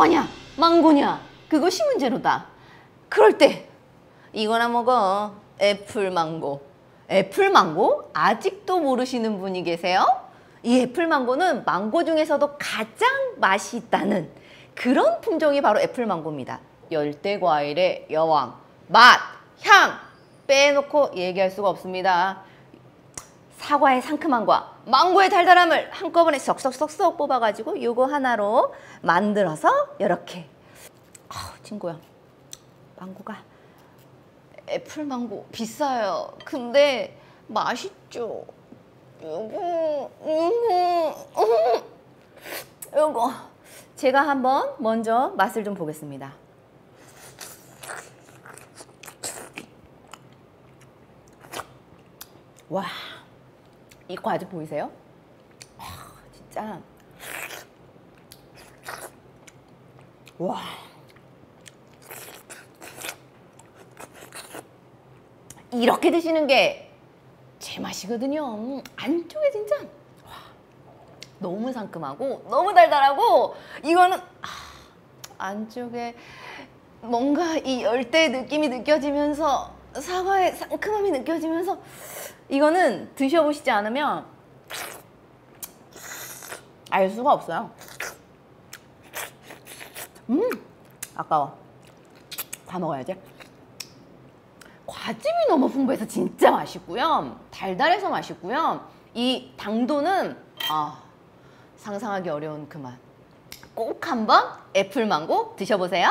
사과냐 망고냐 그것이 문제로다. 그럴 때 이거나 먹어 애플 망고. 애플 망고 아직도 모르시는 분이 계세요? 이 애플 망고는 망고 중에서도 가장 맛이 있다는 그런 품종이 바로 애플 망고입니다. 열대 과일의 여왕 맛, 향 빼놓고 얘기할 수가 없습니다. 사과의 상큼함과 망고의 달달함을 한꺼번에 쏙쏙쏙쏙 뽑아가지고 요거 하나로 만들어서 이렇게. 아 친구야. 망고가 애플 망고 비싸요. 근데 맛있죠. 요거 요거 요거. 제가 한번 먼저 맛을 좀 보겠습니다. 와 이 과즙 보이세요? 와, 진짜. 와. 이렇게 드시는 게 제 맛이거든요. 음, 안쪽에 진짜 와, 너무 상큼하고 너무 달달하고 이거는 아, 안쪽에 뭔가 이 열대 느낌이 느껴지면서 사과의 상큼함이 느껴지면서 이거는 드셔보시지 않으면 알 수가 없어요. 음, 아까워. 다 먹어야지. 과즙이 너무 풍부해서 진짜 맛있고요. 달달해서 맛있고요. 이 당도는 아, 상상하기 어려운 그 맛. 꼭 한번 애플망고 드셔보세요.